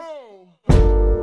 Oh.